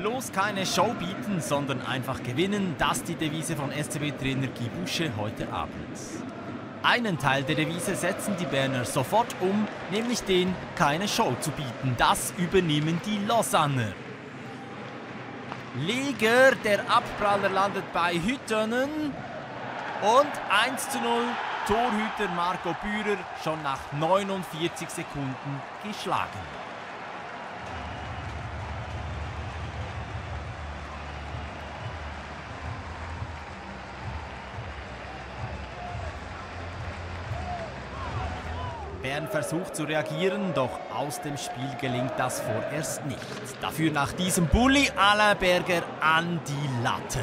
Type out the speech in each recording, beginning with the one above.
Bloß keine Show bieten, sondern einfach gewinnen, das ist die Devise von SCB-Trainer Guy Busche heute Abend. Einen Teil der Devise setzen die Berner sofort um, nämlich den, keine Show zu bieten. Das übernehmen die Lausanner. Leger, der Abpraller landet bei Hüttönen und 1 zu 0 Torhüter Marco Bührer schon nach 49 Sekunden geschlagen. Bern versucht zu reagieren, doch aus dem Spiel gelingt das vorerst nicht. Dafür nach diesem Bulli Alain Berger an die Latte.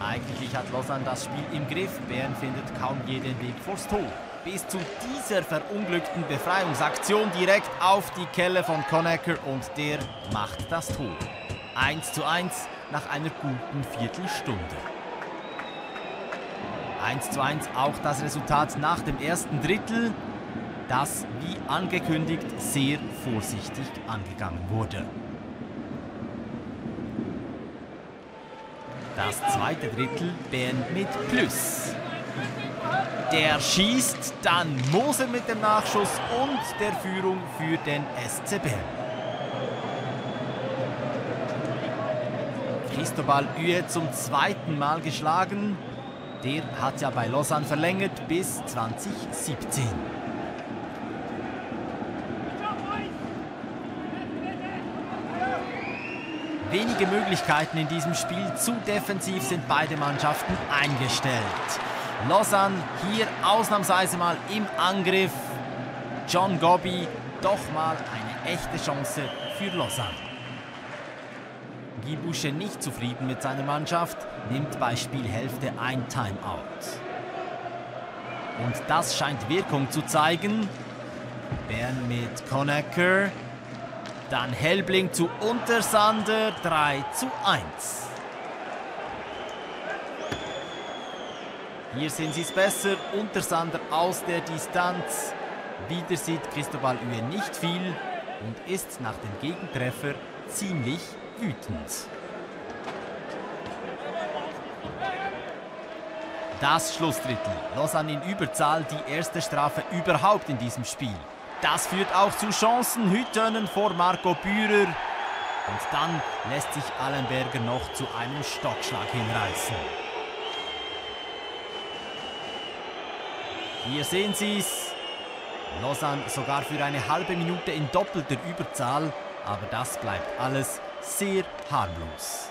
Eigentlich hat Lausanne das Spiel im Griff. Bern findet kaum jeden Weg vors Tor. Bis zu dieser verunglückten Befreiungsaktion direkt auf die Kelle von Conacher und der macht das Tor. 1 zu 1 nach einer guten Viertelstunde. 1 zu 1 auch das Resultat nach dem ersten Drittel, das wie angekündigt sehr vorsichtig angegangen wurde. Das zweite Drittel Bern mit Plus. Der schießt, dann Moser mit dem Nachschuss und der Führung für den SC Bern. Cristobal Üe zum zweiten Mal geschlagen. Der hat ja bei Lausanne verlängert bis 2017. Wenige Möglichkeiten in diesem Spiel. Zu defensiv sind beide Mannschaften eingestellt. Lausanne hier ausnahmsweise mal im Angriff. John Gobby doch mal eine echte Chance für Lausanne. Guy Boucher nicht zufrieden mit seiner Mannschaft, nimmt bei Spielhälfte ein Timeout. Und das scheint Wirkung zu zeigen. Bern mit Conacher. Dann Helbling zu Untersander 3 zu 1. Hier sehen sie es besser. Untersander aus der Distanz. Wieder sieht Cristobal Uwe nicht viel und ist nach dem Gegentreffer ziemlich wütend. Das Schlussdrittel. Lausanne in Überzahl, die erste Strafe überhaupt in diesem Spiel. Das führt auch zu Chancen. Hüttönen vor Marco Bührer. Und dann lässt sich Allenberger noch zu einem Stockschlag hinreißen. Hier sehen Sie es. Lausanne sogar für eine halbe Minute in doppelter Überzahl. Aber das bleibt alles sehr harmlos.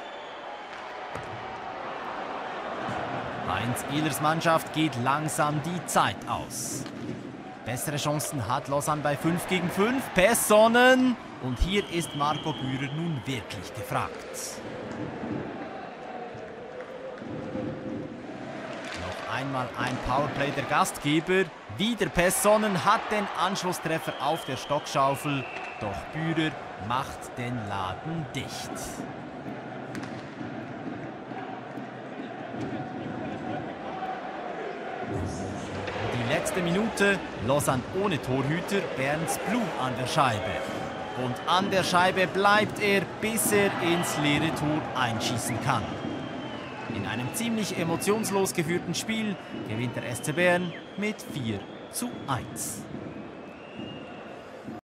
Heinz Ehlers Mannschaft geht langsam die Zeit aus. Bessere Chancen hat Lausanne bei 5 gegen 5. Personen. Und hier ist Marco Bührer nun wirklich gefragt. Noch einmal ein Powerplay der Gastgeber. Wieder Personen hat den Anschlusstreffer auf der Stockschaufel. Doch Bührer macht den Laden dicht. Die letzte Minute, Lausanne ohne Torhüter, Berns Blue an der Scheibe. Und an der Scheibe bleibt er, bis er ins leere Tor einschießen kann. In einem ziemlich emotionslos geführten Spiel gewinnt der SC Bern mit 4 zu 1.